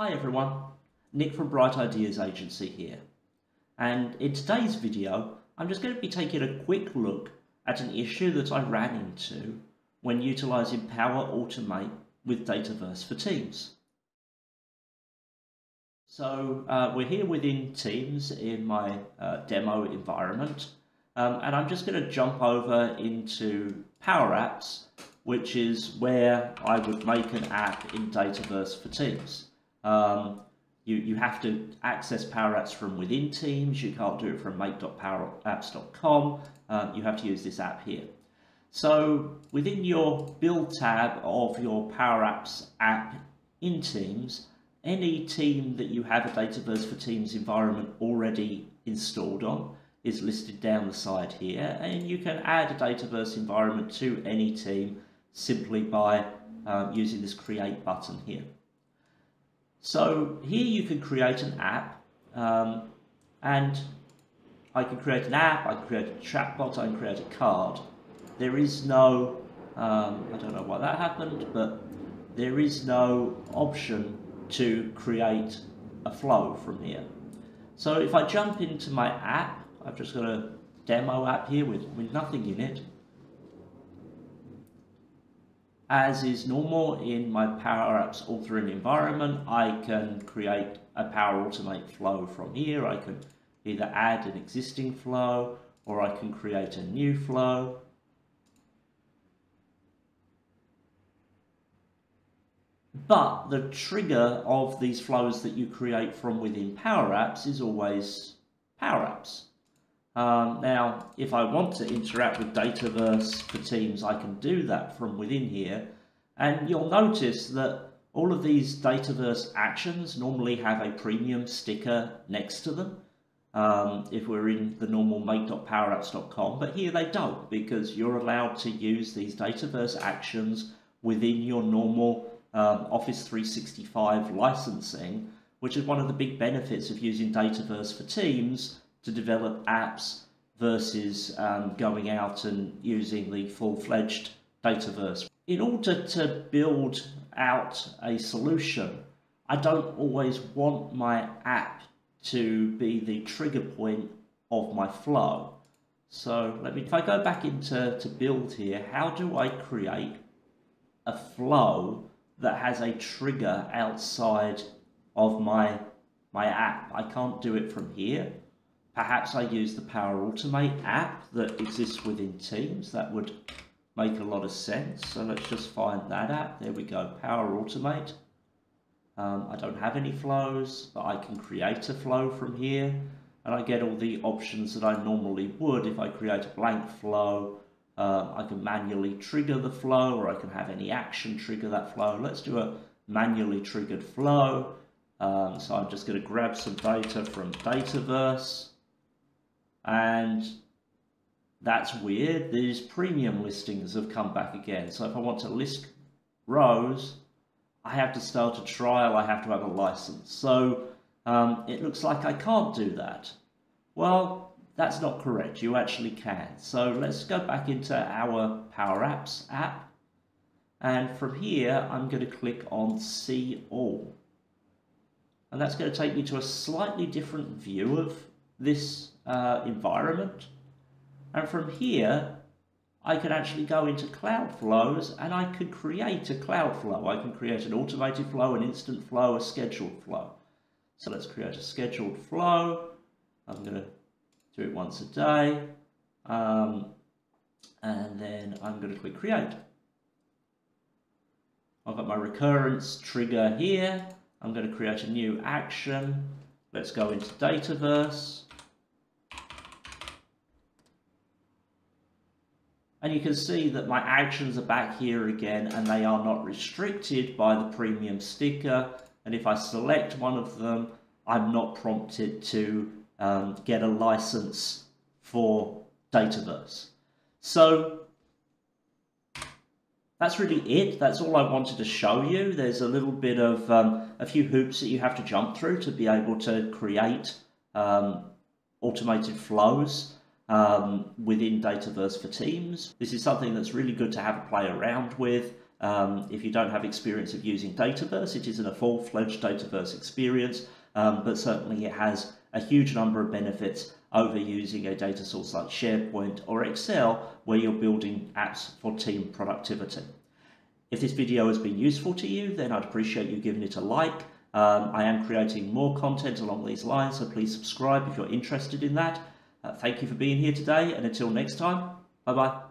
Hi everyone, Nick from Bright Ideas Agency here. And in today's video, I'm just going to be taking a quick look at an issue that I ran into when utilising Power Automate with Dataverse for Teams. So uh, we're here within Teams in my uh, demo environment, um, and I'm just going to jump over into Power Apps, which is where I would make an app in Dataverse for Teams. Um, you, you have to access Power Apps from within Teams. You can't do it from make.powerapps.com. Uh, you have to use this app here. So within your build tab of your Power Apps app in Teams, any team that you have a Dataverse for Teams environment already installed on is listed down the side here and you can add a Dataverse environment to any team simply by um, using this create button here. So here you can create an app um, and I can create an app, I can create a chatbot, I can create a card. There is no, um, I don't know why that happened, but there is no option to create a flow from here. So if I jump into my app, I've just got a demo app here with, with nothing in it as is normal in my Power Apps authoring environment, I can create a Power Automate flow from here. I can either add an existing flow or I can create a new flow. But the trigger of these flows that you create from within Power Apps is always Power Apps. Um, now, if I want to interact with Dataverse for Teams, I can do that from within here. And you'll notice that all of these Dataverse actions normally have a premium sticker next to them. Um, if we're in the normal make.powerapps.com, but here they don't because you're allowed to use these Dataverse actions within your normal um, Office 365 licensing, which is one of the big benefits of using Dataverse for Teams to develop apps versus um, going out and using the full-fledged Dataverse. In order to build out a solution, I don't always want my app to be the trigger point of my flow. So let me, if I go back into to build here, how do I create a flow that has a trigger outside of my, my app? I can't do it from here. Perhaps I use the Power Automate app that exists within Teams. That would make a lot of sense. So let's just find that app. There we go, Power Automate. Um, I don't have any flows, but I can create a flow from here. And I get all the options that I normally would if I create a blank flow. Uh, I can manually trigger the flow or I can have any action trigger that flow. Let's do a manually triggered flow. Um, so I'm just going to grab some data from Dataverse and that's weird. These premium listings have come back again. So if I want to list rows, I have to start a trial, I have to have a license. So um, it looks like I can't do that. Well, that's not correct. You actually can. So let's go back into our Power Apps app. And from here, I'm going to click on See All. And that's going to take me to a slightly different view of this uh, environment. And from here, I can actually go into cloud flows and I can create a cloud flow. I can create an automated flow, an instant flow, a scheduled flow. So let's create a scheduled flow. I'm going to do it once a day. Um, and then I'm going to click create. I've got my recurrence trigger here. I'm going to create a new action. Let's go into Dataverse. And you can see that my actions are back here again and they are not restricted by the premium sticker. And if I select one of them, I'm not prompted to um, get a license for Dataverse. So that's really it. That's all I wanted to show you. There's a little bit of um, a few hoops that you have to jump through to be able to create um, automated flows um, within Dataverse for Teams. This is something that's really good to have a play around with. Um, if you don't have experience of using Dataverse, it isn't a full-fledged Dataverse experience, um, but certainly it has a huge number of benefits over using a data source like SharePoint or Excel, where you're building apps for team productivity. If this video has been useful to you, then I'd appreciate you giving it a like. Um, I am creating more content along these lines, so please subscribe if you're interested in that. Uh, thank you for being here today, and until next time, bye bye.